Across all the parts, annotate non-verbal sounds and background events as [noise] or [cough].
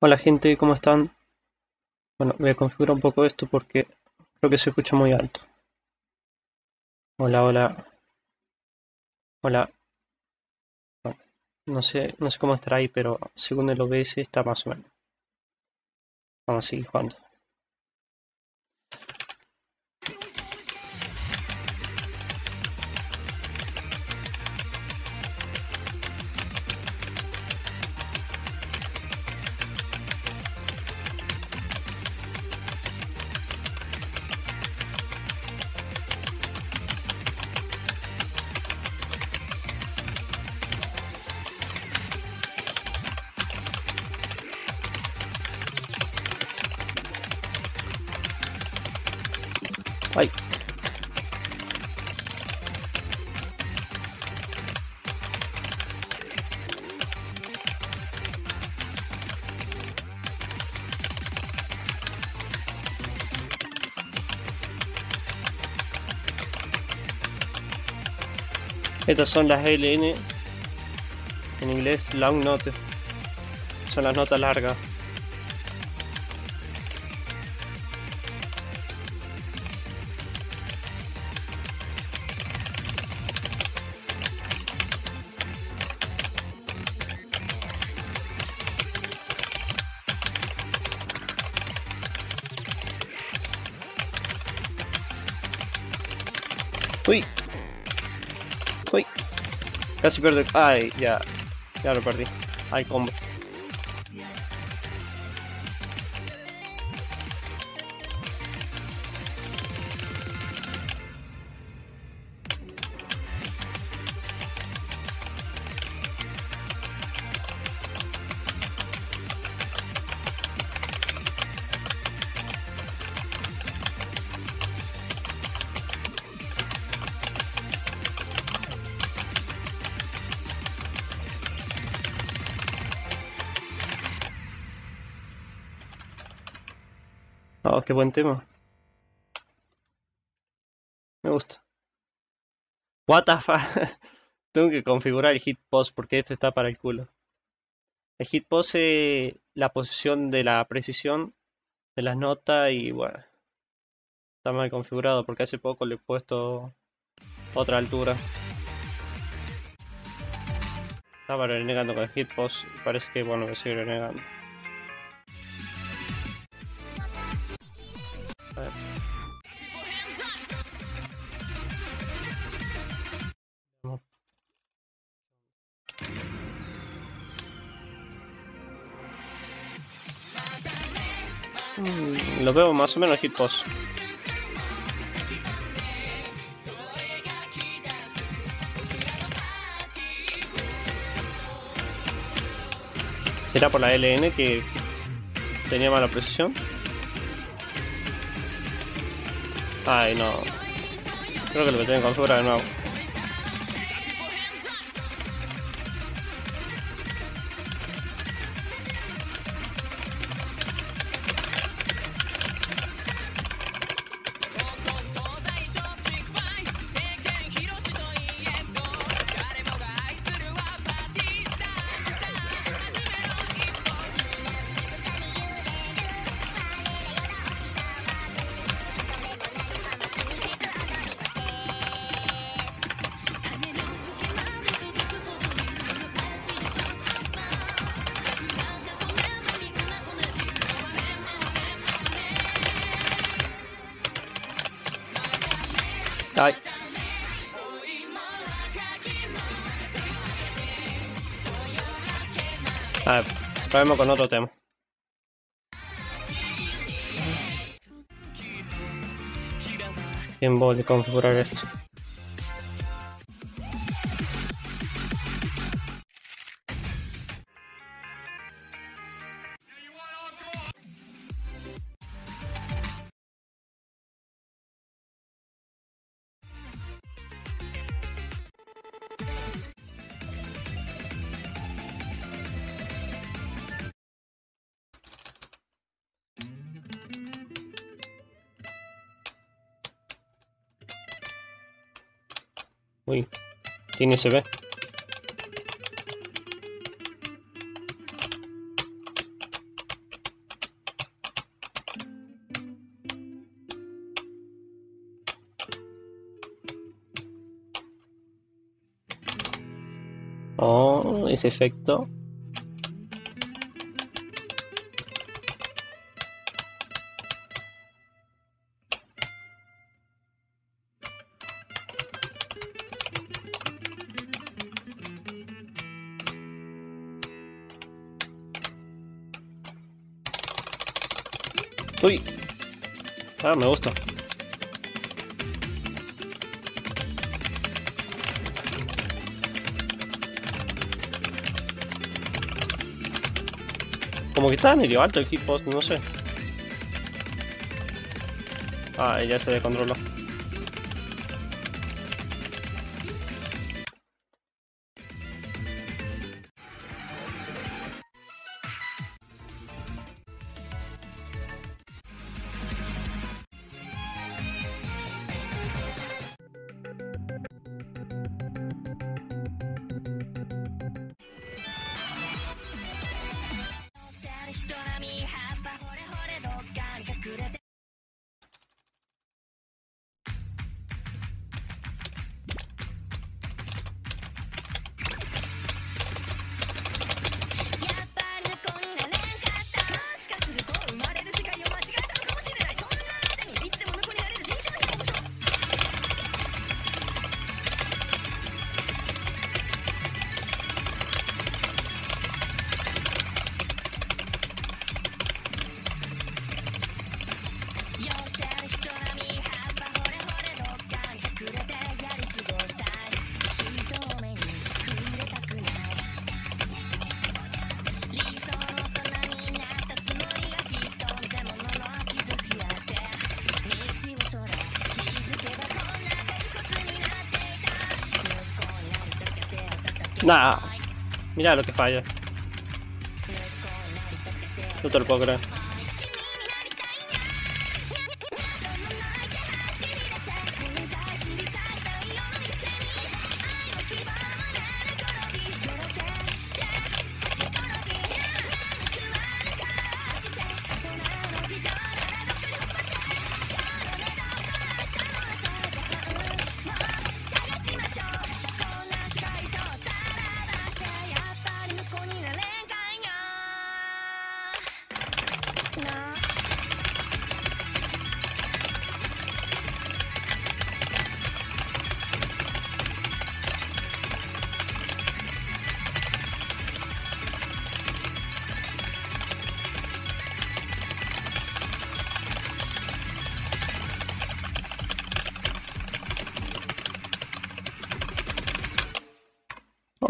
Hola gente, ¿cómo están? Bueno, voy a configurar un poco esto porque creo que se escucha muy alto. Hola, hola. Hola. Bueno, no sé, no sé cómo estará ahí, pero según el OBS está más o menos. Vamos a seguir jugando. Estas son las LN, en inglés long note, son las notas largas. Casi pierdo. Ay, ya. Ya lo perdí. Ay, combo. Oh, qué buen tema. Me gusta. What the fuck? [laughs] Tengo que configurar el hit post porque esto está para el culo. El hit post es la posición de la precisión de las notas y bueno. Está mal configurado porque hace poco le he puesto otra altura. Estaba renegando con el hit post y parece que bueno, me sigue renegando. Lo veo más o menos hit post. ¿Será por la LN que tenía mala precisión? Ay, no. Creo que lo tengo que configurar de nuevo. Ay. A ver, probemos con otro tema. Bien, voy a configurar esto. Uy, tiene SB. Oh, ese efecto. Uy. Ah, me gusta. Como que está medio alto el equipo, no sé. Ah, ya se descontroló. Nah. Mira lo que falla. No te lo puedo creer.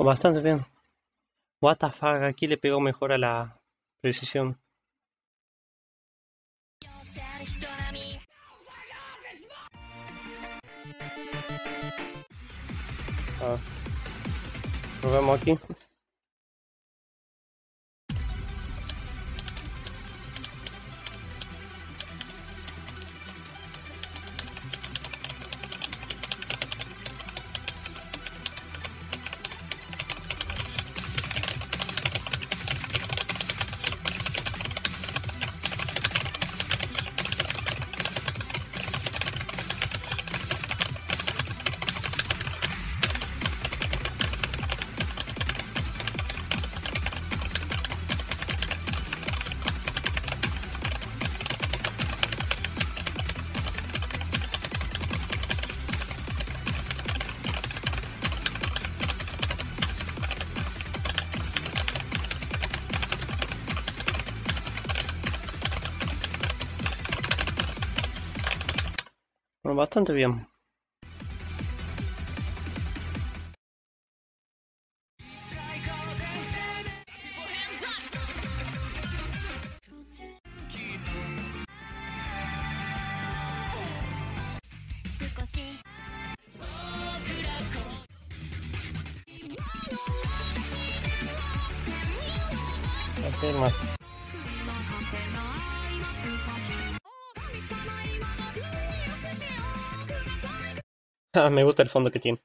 Bastante bien. Fuck, aquí le pegó mejor a la precisión. Ah. Vemos aquí. Bastante bien. Más. [laughs] Me gusta el fondo que tiene.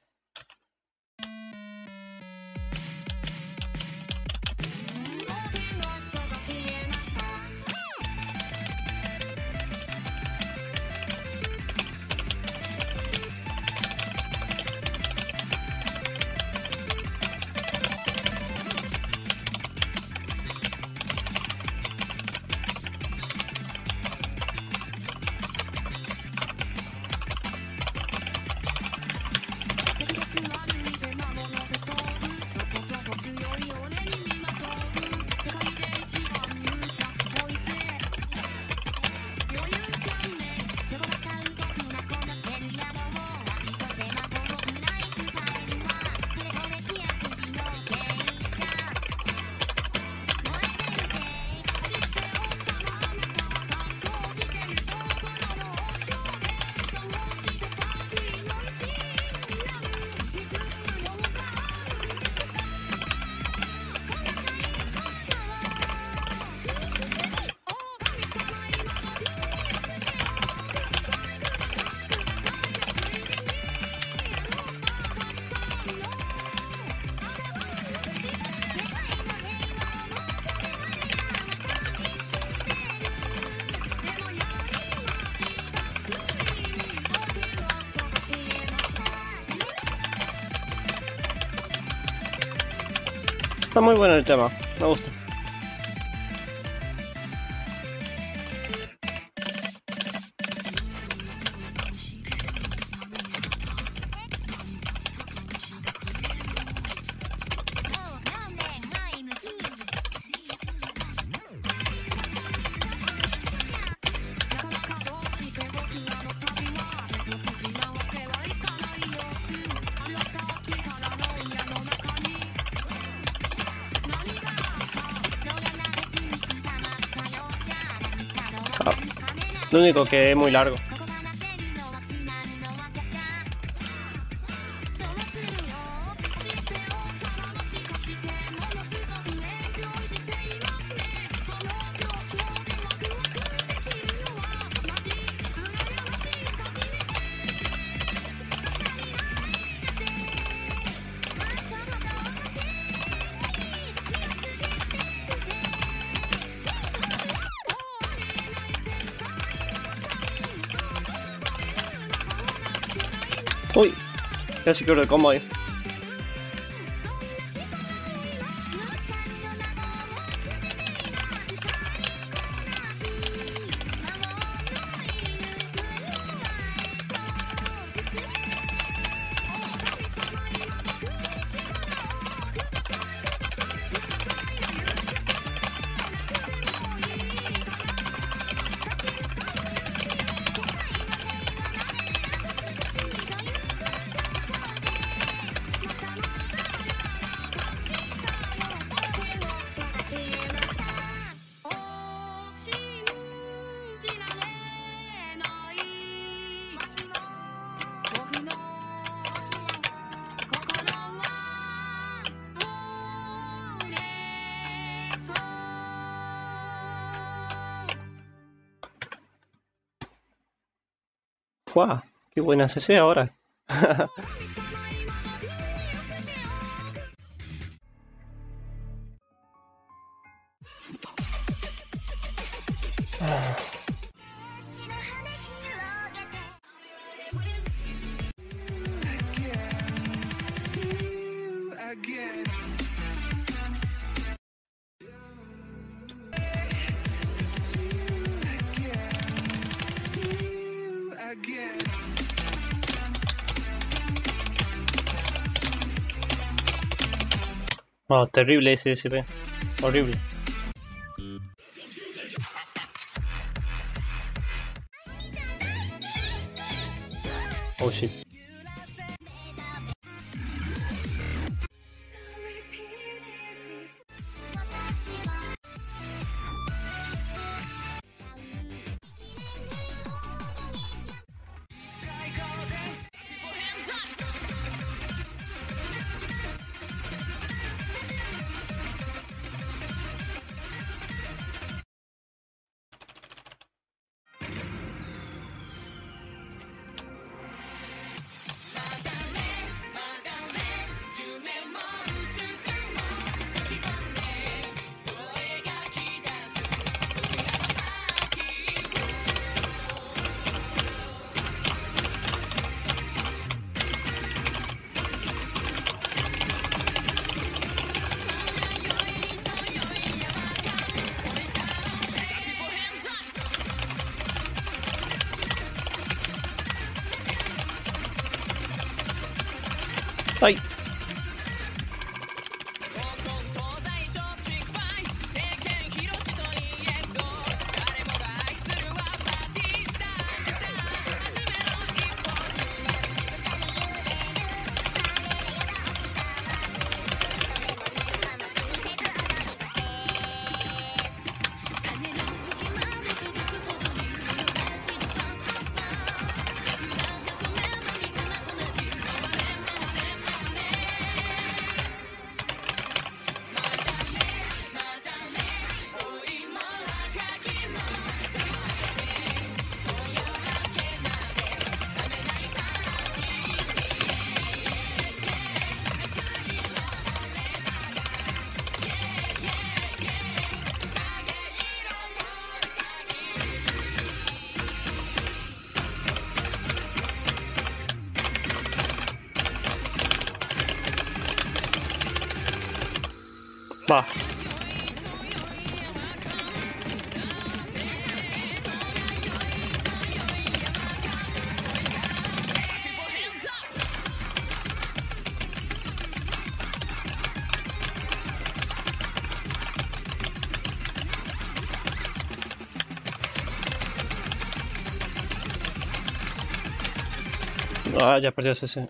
Está muy bueno el tema, me gusta. Lo único que es muy largo. Casi el combo ahí. ¡Qué buena CC ahora! [laughs] Oh, terrible ese SP. Horrible. Va. Ah, ya perdió ese.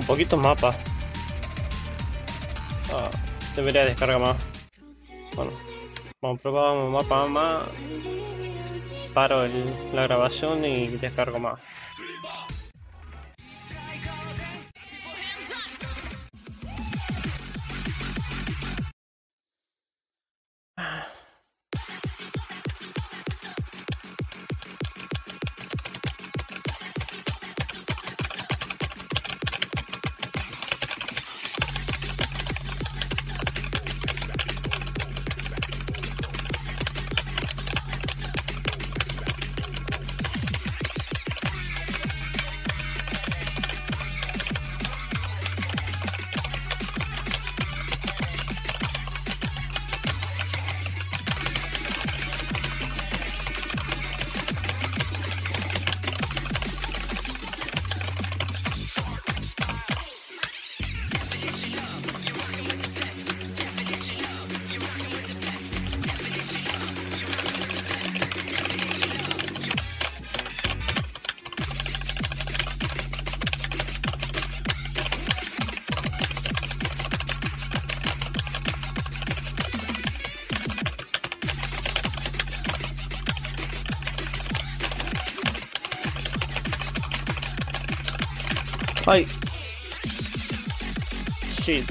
Tengo poquitos mapas. Ah, debería descargar más. Bueno, vamos a probar un mapa más. Paro el, la grabación y descargo más. Ay. Shit.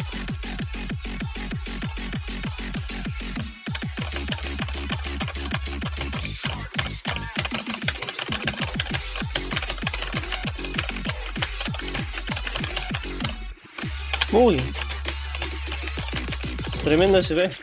Uy. Tremendo SB. Ah,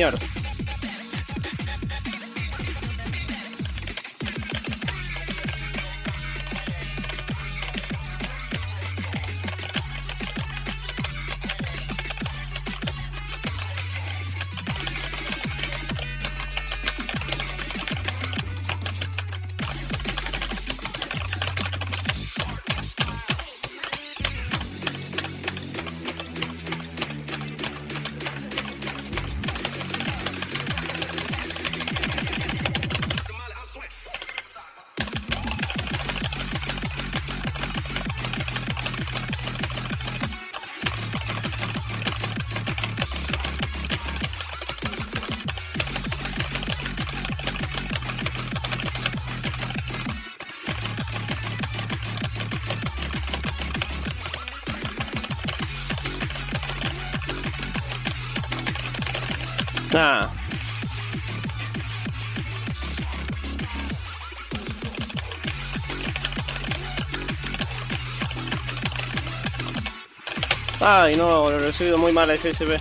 mierda. Ah. Ay, no, lo he recibido muy mal ese SB.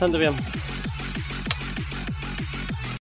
Bastante bien.